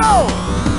go!